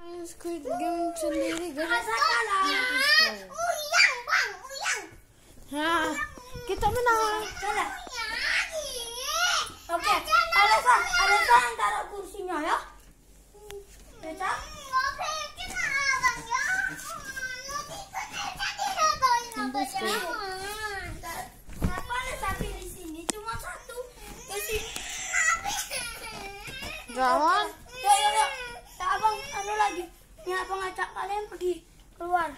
Squid Game sendiri guys. Uyang, Bang, uyang. Nah, kita menang. Oke, Alesa, Alesa yang taruh kursinya ya. Alesa. Kenapa Alesa pilih sini cuma satu? Kasih. Jangan. Yuk, yuk, yuk. Ya, anu lagi. Ini abang ajak kalian pergi keluar.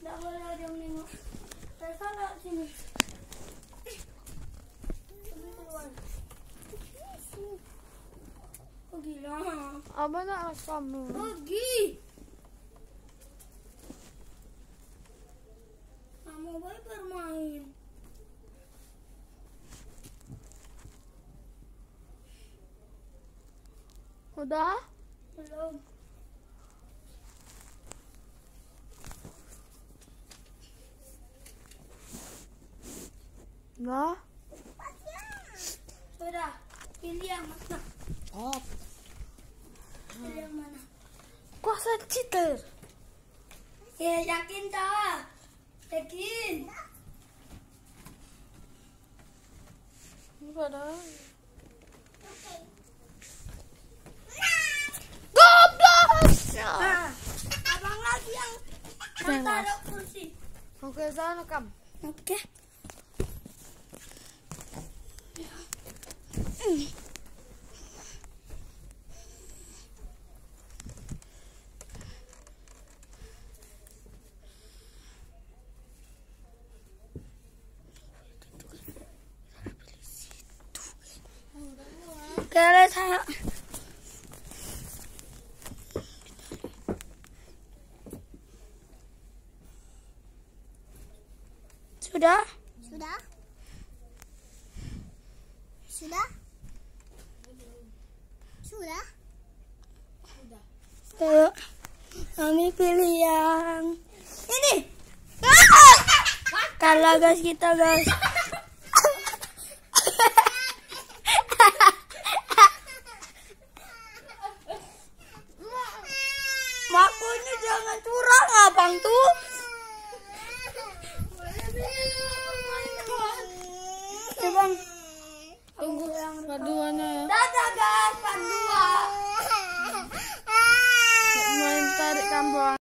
Tidak boleh ada yang nengok. Alesa lewat sini. Pergi keluar. Oh gila. Abang nak kamu. Pergi. Kamu baik bermain. Udah? Belum. Udah? Pilih yang mana? Pilih yang mana? Kuasa cheater. Ya yakin tak? Yakin. Padahal. Goblok! Nah, abang lagi yang taruh kursi. Oke, sana kam. Oke. Saya. Sudah? Sudah? Sudah? Sudah? Ayo, kami pilih yang ini. Kalah guys kita guys. Makunya jangan curang abang tuh.